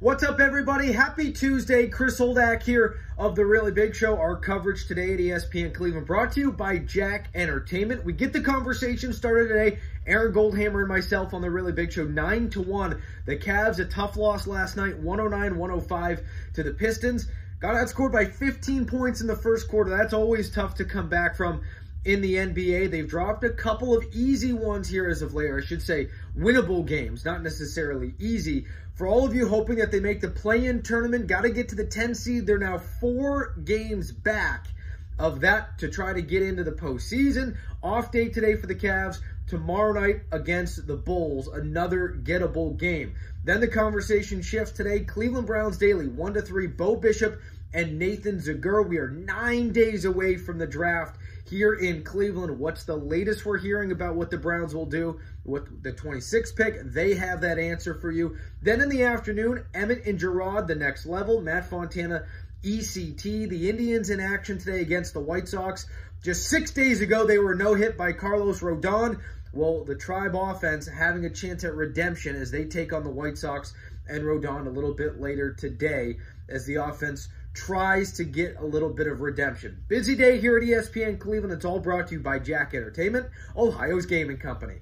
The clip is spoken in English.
What's up, everybody? Happy Tuesday. Chris Oldach here of The Really Big Show. Our coverage today at ESPN Cleveland brought to you by Jack Entertainment. We get the conversation started today. Aaron Goldhammer and myself on The Really Big Show, 9 to 1. The Cavs, a tough loss last night, 109 105 to the Pistons. Got outscored by 15 points in the first quarter. That's always tough to come back from in the NBA. They've dropped a couple of easy ones here as of late. I should say winnable games, not necessarily easy. For all of you hoping that they make the play-in tournament, got to get to the 10 seed. They're now four games back of that to try to get into the postseason. Off day today for the Cavs. Tomorrow night against the Bulls, another gettable game. Then the conversation shifts today. Cleveland Browns Daily, 1 to 3. Bo Bishop and Nathan Zegura. We are nine days away from the draft here in Cleveland. What's the latest we're hearing about what the Browns will do with the 26th pick? They have that answer for you. Then in the afternoon, Emmett and Gerard, the next level. Matt Fontana, ECT. The Indians in action today against the White Sox. Just six days ago, they were no hit by Carlos Rodon. Well, the Tribe offense having a chance at redemption as they take on the White Sox and Rodon a little bit later today as the offense tries to get a little bit of redemption. Busy day here at ESPN Cleveland. It's all brought to you by Jack Entertainment, Ohio's gaming company.